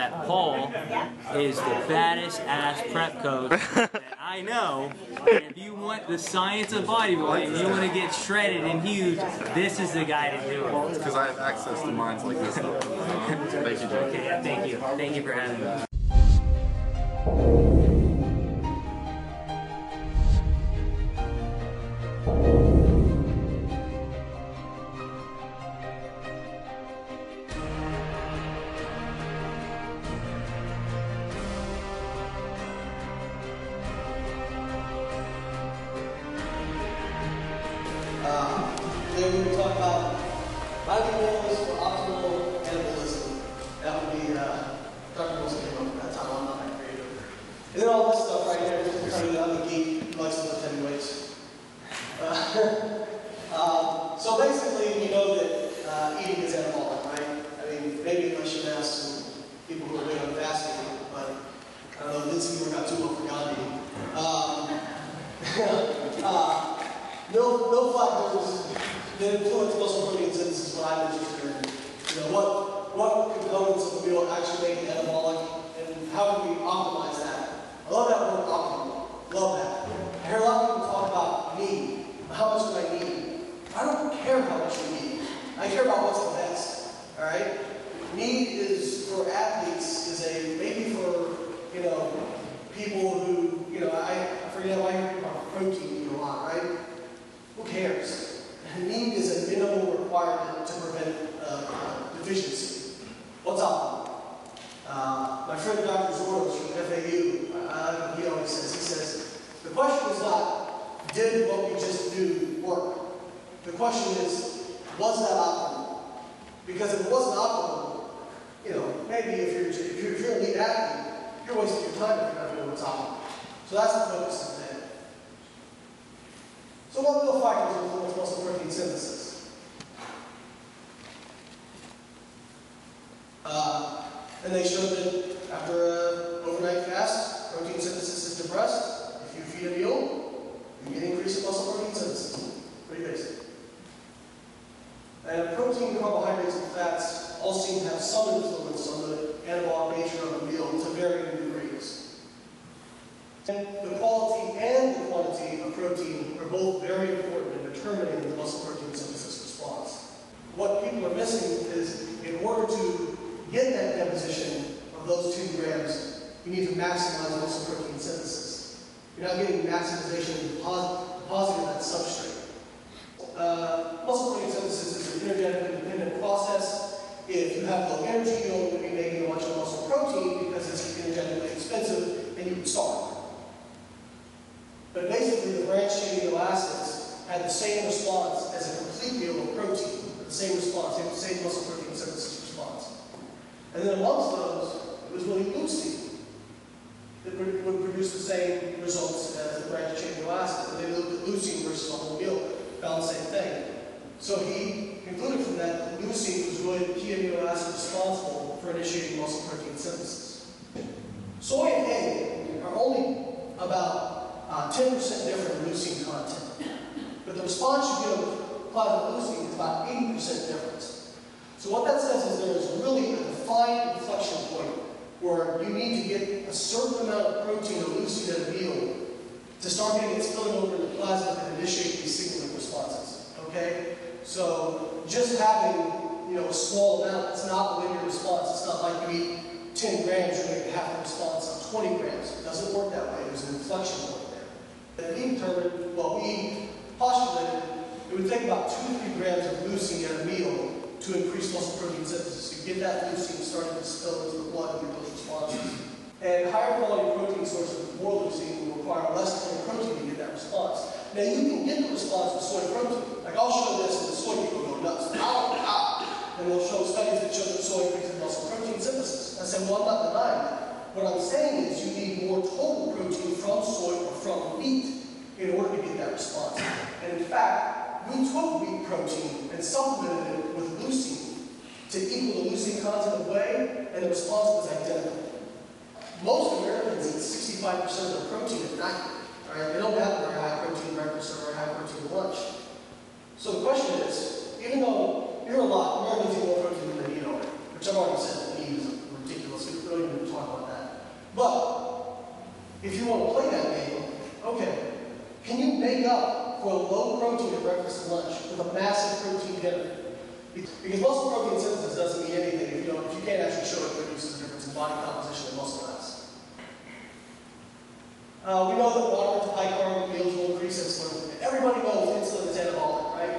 that Paul is the baddest ass prep coach that I know. And if you want the science of bodybuilding and you want to get shredded and huge, this is the guy to do it. Because I have access to minds like this. Though. Thank you, Jake. Okay, yeah, thank you. Thank you for having me. Talk about body goals for optimal cannibalism. That would be uh, Dr. Wilson came up with that title. I'm not that creative. And then all this stuff right here, just to kind of I'm a geek who likes to lift heavy weights. Uh, um, so basically, we know that uh, eating is anabolic, right? I mean, maybe unless you ask some people who are big on fasting, but I don't know, Lindsay worked out too well for Gandhi. Um, uh, no, no flat burgers. The influence muscle protein synthesis is what I'm interested in. You know, what, what components of the meal actually make it anabolic, and how can we optimize that? I love that word optimal. Love that. I hear a lot of people talk about need. How much do I need? I don't care how much you need. I care about what's the best. All right. Need is for athletes is a maybe for you know people who you know I, I forget why I hear people about protein eat a lot, right? Who cares? Need is a minimal requirement to prevent uh, uh, deficiency. What's optimal? Uh, my friend Dr. Zourdos from FAU, uh, he always says, he says, the question is not, did what we just do work? The question is, was that optimal? Because if it wasn't optimal, you know, maybe if you're, if you're, if you're an elite athlete, you're wasting your time if you're not doing what's optimal. So that's the focus of today. So what meal factors influence muscle protein synthesis? Uh, and they showed that after an overnight fast, protein synthesis is depressed. If you feed a meal, you get increased muscle protein synthesis. Pretty basic. And protein, carbohydrates, and fats all seem to have some influence on the anabolic nature of a meal to varying degrees. And the quality and the quantity of protein are both very important in determining the muscle protein synthesis response. What people are missing is in order to get that deposition of those two grams, you need to maximize muscle protein synthesis. You're not getting maximization of deposit, depositing that substrate. Uh, muscle protein synthesis an energetic independent process. If you have low energy, you don't be making a bunch of muscle protein because it's energetically expensive and you would starve. But basically, the branched-chain amino acids had the same response as a complete meal of protein, the same response, the same muscle protein synthesis response. And then amongst those, it was really leucine that would produce the same results as the branched-chain amino acids. And they looked at leucine versus a whole meal, found the same thing. So he concluded from that leucine was really the key amino acid responsible for initiating muscle protein synthesis. Soy and egg are only about uh, 10% different in leucine content. But the response you with plasma leucine is about 80% difference. So what that says is there is really a defined inflection point where you need to get a certain amount of protein or leucine in a meal to start getting it spilling over into plasma and initiate these signaling responses. Okay? So just having you know a small amount, it's not a linear response. It's not like you eat 10 grams, you're going to half the response of 20 grams. It doesn't work that way. There's an inflection point there. And we determined, well, we postulated it would take about 2 to 3 grams of leucine at a meal to increase muscle protein synthesis, to get that leucine starting to spill into the blood and get those responses. And higher quality protein sources with more leucine will require less total protein to get that response. Now you can get the response with soy protein. Like I'll show this and the soy people go nuts. Ow, ow. And we'll show studies that show that soy increases muscle protein synthesis. I said, well, I'm not denying that. What I'm saying is you need more total protein from soy or from wheat in order to get that response. And in fact, we took wheat protein and supplemented it with leucine to equal the leucine content of whey, and the response was identical. Most Americans eat 65% of their protein at night. All right? They don't have very high protein breakfast or very high protein lunch. So the question is, even though you're a lot, Americans eat more protein than they need already, which I've already said, need is ridiculous. We don't even talk about that. But If you want to play that game, okay, can you make up for a low protein at breakfast and lunch with a massive protein dinner? Because muscle protein synthesis doesn't mean anything if you don't, if you can't actually show it produces a difference in body composition and muscle mass. Uh, we know that moderate to high carb meals will increase insulin. Everybody knows insulin is anabolic, right?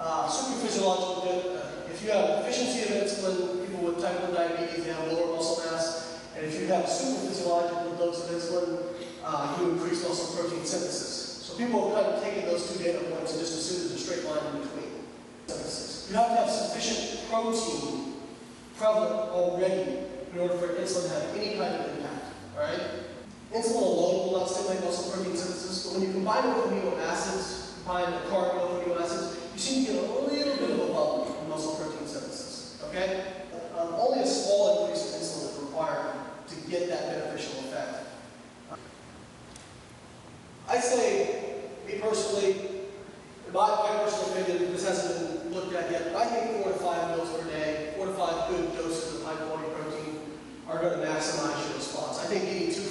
Uh, super physiological. Uh, if you have deficiency of insulin, people with type 1 diabetes, they have lower muscle mass. And if you have super physiological dose of insulin, uh, you increase muscle protein synthesis. So people have kind of taken those two data points and just assumed there's a straight line in between synthesis. You have to have sufficient protein prevalent already in order for insulin to have any kind of impact. All right? Insulin alone will not stimulate muscle protein synthesis, but when you combine it with amino acids, combine the carb with amino acids, you seem to get a little bit of a bump in muscle protein synthesis. Okay? Um, only a small increase in insulin is required to get that beneficial effect. I say, me personally, my, my personal opinion, this hasn't been looked at yet, but I think four to five meals per day, four to five good doses of high quality protein are going to maximize your response. I think eating too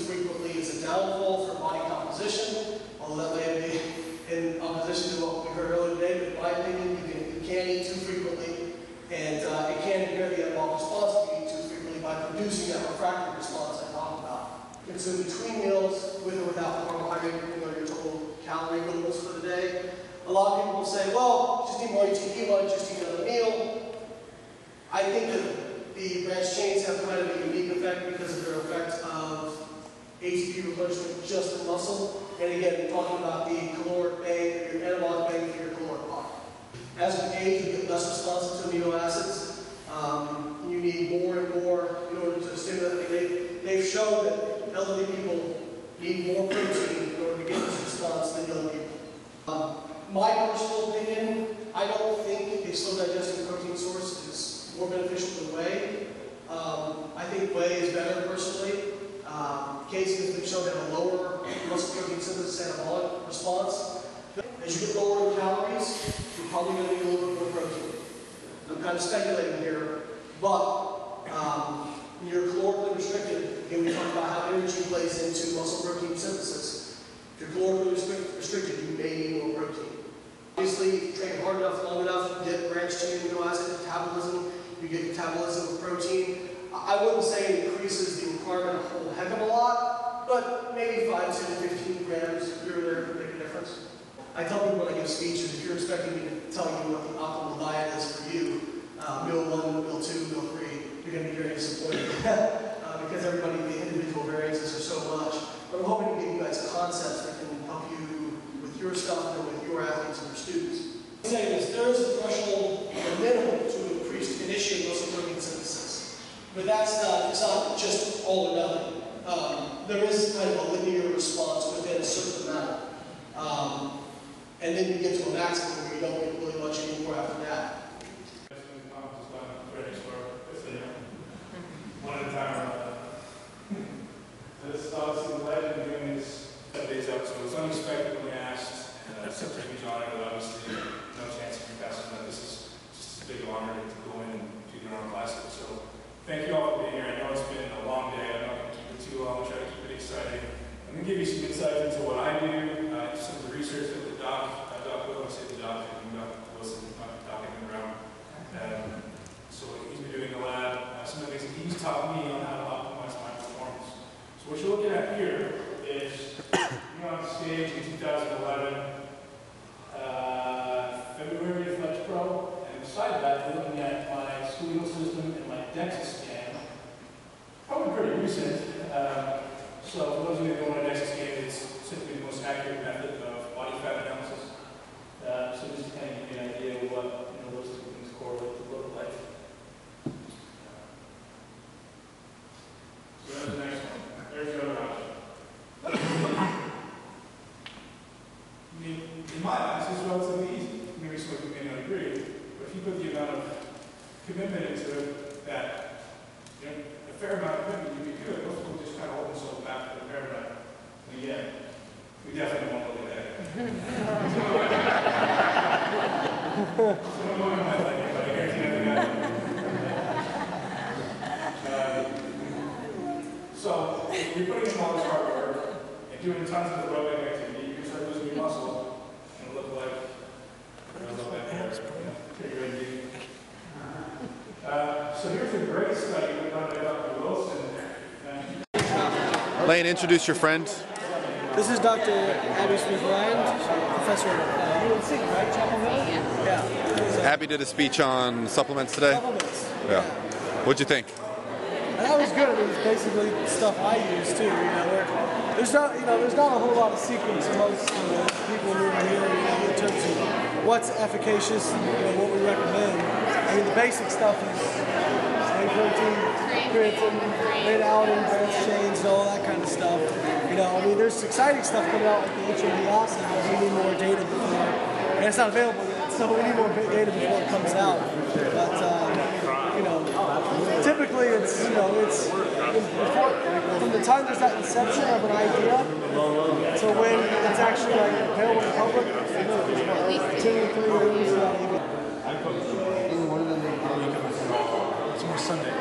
downfall for body composition, although that may be in opposition to what we heard earlier today, but in my opinion, you, can, you can't eat too frequently, and uh, it can impair the anabolic response if you eat too frequently by producing that refractory response I talked about. Consume between meals, with or without carbohydrate, depending on your total calorie goals for the day. A lot of people will say, well, just eat more ATP lunch, just eat another meal. I think that the branched chains have kind of a unique effect because of their effect of ATP replenishment just in muscle. And again, talking about the caloric bang, your anabolic bang for your caloric body. As we age, we get less responsive to amino acids. Um, you need more and more in order to stimulate. They, they've shown that elderly people need more protein in order to get this response than young people. Um, my personal opinion, I don't think a slow digesting protein source is more beneficial than whey. Um, I think whey is better personally. Um, caseins have been shown to have a lower muscle protein synthesis anabolic response. As you get lower in calories, you're probably going to need a little bit more protein. I'm kind of speculating here, but um, you're calorically restricted, again, we talked about how energy plays into muscle protein synthesis. If you're calorically restrict- restricted, you may need more protein. Obviously, if you train hard enough, long enough, you get branched chain amino acid metabolism, you get metabolism of protein. I wouldn't say it increases the requirement a whole heck of a lot, but maybe 5, 10, 15 grams here or there could make a difference. I tell people when I give speeches, if you're expecting me to tell you what the optimal diet is for you, uh, meal one, meal two, meal three, you're going to be very disappointed uh, because everybody, the individual variances are so much. But I'm hoping to give you guys concepts that can help you with your stuff and with your athletes and your students. Saying this, there is a threshold, a minimum to increase, initiate muscle protein synthesis. But that's not, it's not just all or nothing. Um, there is kind of a linear response within a certain amount. Um, and then you get to a maximum where you don't get really much anymore after that. One at a time. This obviously led in doing this updates up, so it was unexpected when we asked, and uh, such a huge honor, but obviously no chance of you passing that. This is just a big honor to go in and do your own classes. So thank you all for being here. I know it's been a long day. I'm not going to keep it too long. I'll try to keep it exciting. I'm going to give you some insights into what I do, uh, some of the research that the doc, uh, Doc Will, I say the doc, and Dr. Wilson, Dr. Doc in the ground. Um, so he's been doing the lab, uh, some of the things that he's taught me on how to optimize my performance. So what you're looking at here is me on stage in 2011, uh, February Flex Pro, and beside that, you're looking at my skeletal system and my DEXA scan. Probably pretty recent. Um, so for those of you who don't know what a DEXA scan is, it's simply the most accurate method of body fat analysis. Uh, so just to kind of give you an idea of what you know, those two things correlate to look like. So there's the next one. There's the other option. I mean, in my eyes, it's relatively easy. Maybe some of you may not agree, but if you put the amount of commitment into it, that, you know, a fair amount of commitment, you'd be good. Most people just kind of hold themselves back to the paradigm. And again, we definitely won't look at that. It, So, you're putting in all this hard work, and doing tons of aerobic activity, you can start losing your muscle and look like, I love that hair. Pretty dude. Uh, so here's a great study done by Dr. Wilson. Layne, introduce your friend. This is Dr. Abbie Smith Ryan, professor at UNC, right? Chapel Hill? Yeah. So, Abbie did a speech on supplements today. supplements. Yeah. What'd you think? That was good. I mean, it's basically stuff I use too. You know, there's not, you know, there's not a whole lot of secrets amongst you know, people moving here you know, in terms of what's efficacious, and, you know, what we recommend. I mean, the basic stuff is whey protein, creatine, alanine, branched chains, and all that kind of stuff. You know, I mean, there's exciting stuff coming out like the HMB but we need more data before, and it's not available yet, so we need more data before it comes out. But um, you know, typically it's you know it's before, from the time there's that inception of an idea to when it's actually like available to the public, it's two or three years without even. Tomorrow Sunday.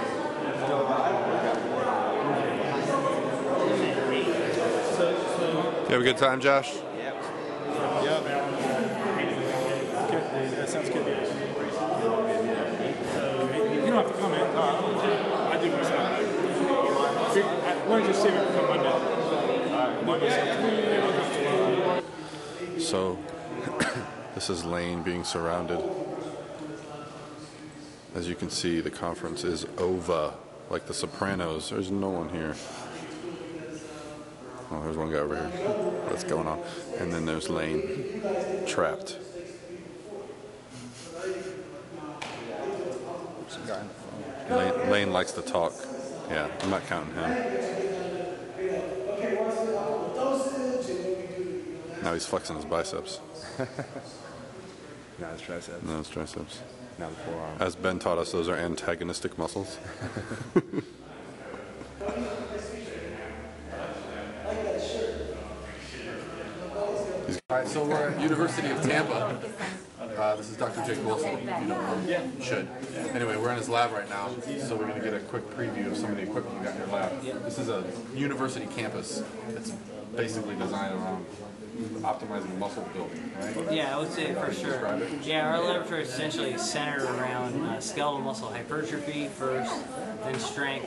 You have a good time, Josh? Yeah, Good. That sounds good. You don't have to come in. I do myself. Why don't you save it for Monday? So, this is Layne being surrounded. As you can see, the conference is over. Like the Sopranos, there's no one here. Oh, there's one guy over here. What's going on? And then there's Layne, trapped. Layne, Layne likes to talk. Yeah, I'm not counting him. Now he's flexing his biceps. Now it's triceps. No, it's triceps. Now the forearm. As Ben taught us, those are antagonistic muscles. All right, so we're at University of Tampa. This is Dr. Jake Wilson. You know. You should. Anyway, we're in his lab right now, so we're going to get a quick preview of some of the equipment you got in your lab. This is a university campus that's basically designed around optimizing muscle building, right? Yeah, I would say for sure. Yeah, our laboratory is essentially centered around uh, skeletal muscle hypertrophy first, then strength,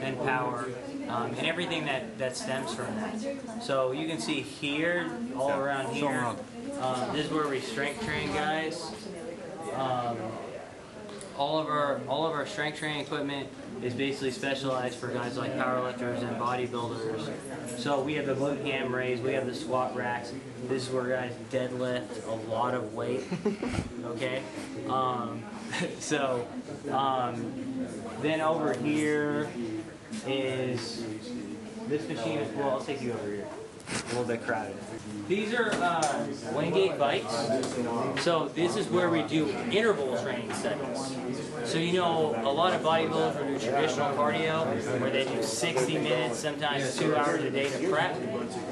then power, um, and everything that, that stems from that. So you can see here, all around here. Um, this is where we strength train guys. Um, all of our all of our strength training equipment is basically specialized for guys like powerlifters and bodybuilders. So we have the glute ham raise, we have the squat racks. This is where guys deadlift a lot of weight. Okay, um, so um, then over here is this machine is well. I'll take you over here. A little bit crowded. These are uh, Wingate bikes. So this is where we do interval training sessions. So you know, a lot of bodybuilders will do traditional cardio where they do 60 minutes, sometimes two hours a day to prep.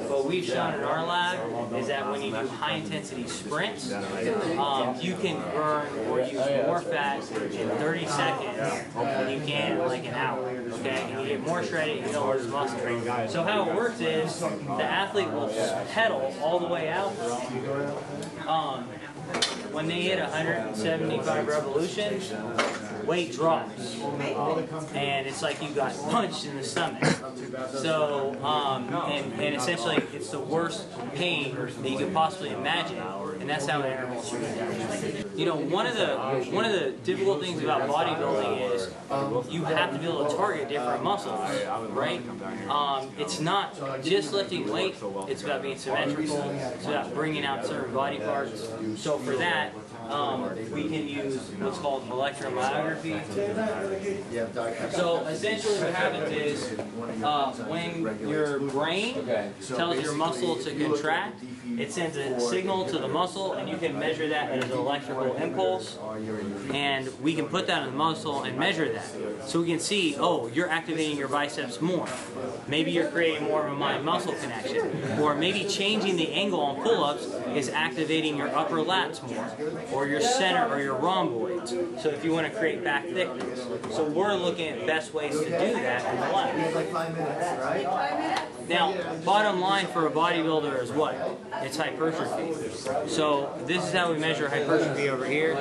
What we've shown in our lab is that when you do high intensity sprints, um, you can burn or use more fat in 30 seconds than you can in like an hour. Okay, and you get more shredded, you don't muscle. So how it works is the athlete will pedal all the way out. Um, when they hit 175 revolutions, weight drops, and it's like you got punched in the stomach. So, um, and, and essentially, it's the worst pain that you could possibly imagine, and that's how is. You know, one of the one of the difficult things about bodybuilding is you have to be able to target different muscles, right? Um, it's not just lifting weight; it's about being symmetrical. It's about bringing out certain body parts. So for that, um, we can use what's called electromyography. So essentially, what happens is uh, when your brain tells your muscle to contract, it sends a signal to the muscle, and you can measure that as an electrical impulse. And we can put that on the muscle and measure that. So we can see, oh, you're activating your biceps more. Maybe you're creating more of a mind muscle connection. Or maybe changing the angle on pull ups is activating your upper lats more, or your center or your rhomboids. So if you want to create back thickness. So we're looking at best ways to do that in the lab. Like five minutes, right? Now, bottom line for a bodybuilder is what? It's hypertrophy. So this is how we measure hypertrophy over here.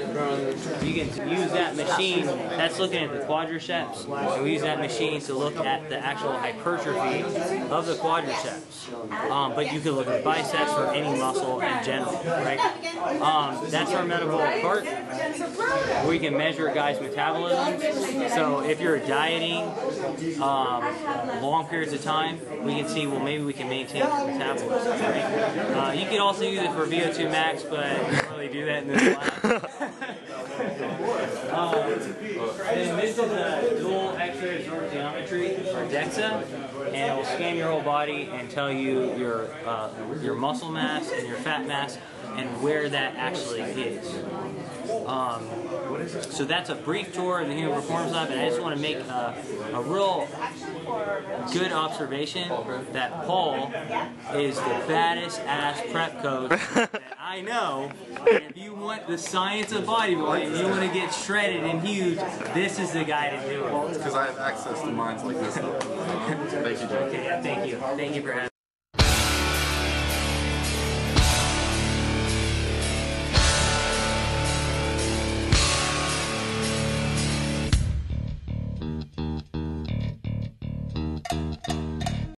You can use that machine. That's looking at the quadriceps, and we use that machine to look at the actual hypertrophy of the quadriceps. Um, but you can look at biceps or any muscle in general, right? Um, that's our metabolic part. We can measure guy's metabolism. So if you're dieting um, long periods of time, we can see, well, maybe we can maintain metabolism. Right? Uh, you can also use it for VO2 max, but I don't really do that in this lab. um, and this is a dual X-ray absorptiometry, or DEXA, and it will scan your whole body and tell you your uh, your muscle mass and your fat mass and where that actually is. Um, so that's a brief tour of the Human Performance Lab, and I just want to make a, a real good observation that Paul is the baddest ass prep coach that I know. And if you want the science of bodybuilding, if you want to get shredded and huge, this is the guy to do it. Because I have access to minds like this. Thank you, Jake. Okay, yeah, thank you. Thank you for having